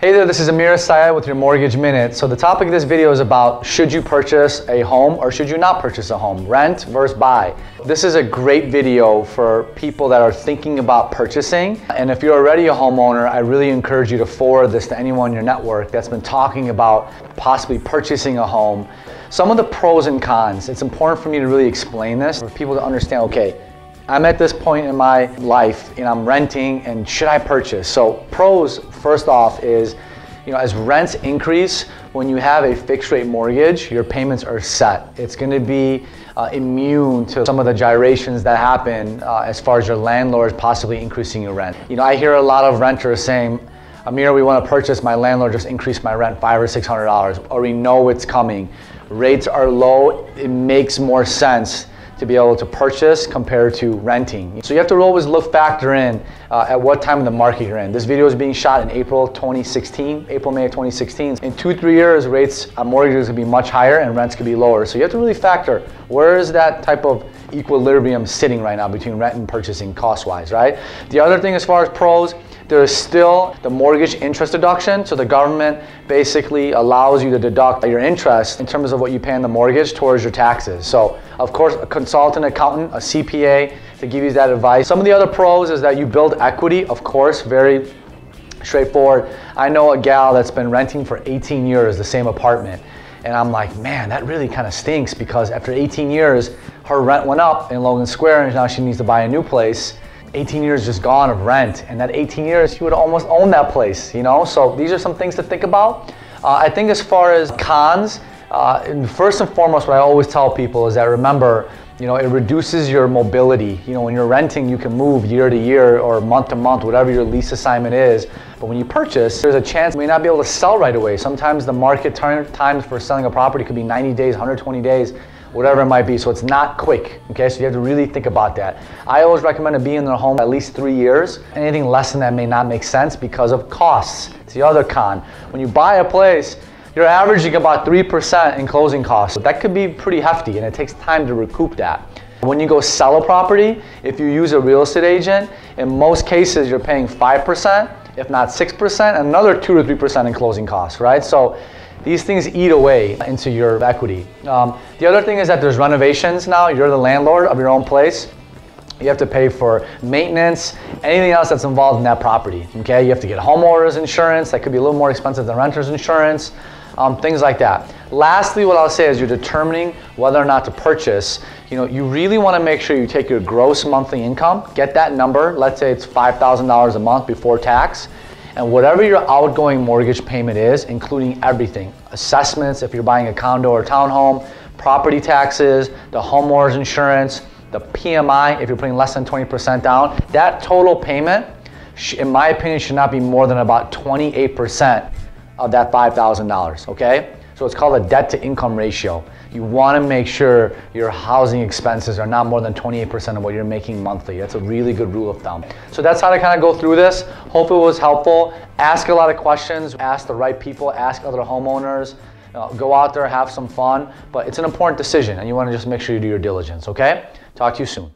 there, this is Amir Syed with your Mortgage Minute. So the topic of this video is about should you purchase a home or should you not purchase a home? Rent versus buy. This is a great video for people that are thinking about purchasing. And if you're already a homeowner, I really encourage you to forward this to anyone in your network that's been talking about possibly purchasing a home. Some of the pros and cons, it's important for me to really explain this for people to understand, okay, I'm at this point in my life and I'm renting and should I purchase? So pros first off is, you know, as rents increase, when you have a fixed rate mortgage, your payments are set. It's going to be uh, immune to some of the gyrations that happen uh, as far as your landlord possibly increasing your rent. You know, I hear a lot of renters saying, Amir, we want to purchase, my landlord just increased my rent five or six hundred dollars, or we know it's coming. Rates are low, it makes more sense to be able to purchase compared to renting. So you have to always look factor in uh, at what time in the market you're in. This video is being shot in April 2016, April, May of 2016. In two, three years, rates on mortgages could be much higher and rents could be lower. So you have to really factor where is that type of equilibrium sitting right now between rent and purchasing cost-wise, right? The other thing as far as pros, there is still the mortgage interest deduction. So the government basically allows you to deduct your interest in terms of what you pay on the mortgage towards your taxes. So of course, a consultant, accountant, a CPA to give you that advice. Some of the other pros is that you build equity, of course, very straightforward. I know a gal that's been renting for 18 years the same apartment. And I'm like, man, that really kind of stinks because after 18 years, her rent went up in Logan Square and now she needs to buy a new place. 18 years just gone of rent, and that 18 years you would almost own that place, you know? So these are some things to think about. Uh, I think as far as cons, uh, and first and foremost, what I always tell people is that remember, you know, it reduces your mobility. You know, when you're renting, you can move year to year or month to month, whatever your lease assignment is. But when you purchase, there's a chance you may not be able to sell right away. Sometimes the market turn, times for selling a property could be 90 days, 120 days whatever it might be. So it's not quick. Okay, so you have to really think about that. I always recommend to be in the home at least three years. Anything less than that may not make sense because of costs. It's the other con. When you buy a place, you're averaging about 3% in closing costs. That could be pretty hefty and it takes time to recoup that. When you go sell a property, if you use a real estate agent, in most cases you're paying 5%, if not 6%, another 2 to 3% in closing costs, right? So these things eat away into your equity. Um, the other thing is that there's renovations now. You're the landlord of your own place. You have to pay for maintenance, anything else that's involved in that property. Okay, you have to get homeowners insurance. That could be a little more expensive than renter's insurance. Um, things like that. Lastly, what I'll say is you're determining whether or not to purchase. You know, you really want to make sure you take your gross monthly income, get that number. Let's say it's $5,000 a month before tax and whatever your outgoing mortgage payment is, including everything, assessments if you're buying a condo or townhome, property taxes, the homeowner's insurance, the PMI if you're putting less than 20% down, that total payment, in my opinion, should not be more than about 28% of that $5,000, okay? So it's called a debt to income ratio. You want to make sure your housing expenses are not more than 28% of what you're making monthly. That's a really good rule of thumb. So that's how to kind of go through this. Hope it was helpful. Ask a lot of questions, ask the right people, ask other homeowners. Uh, go out there, have some fun, but it's an important decision and you want to just make sure you do your diligence, okay? Talk to you soon.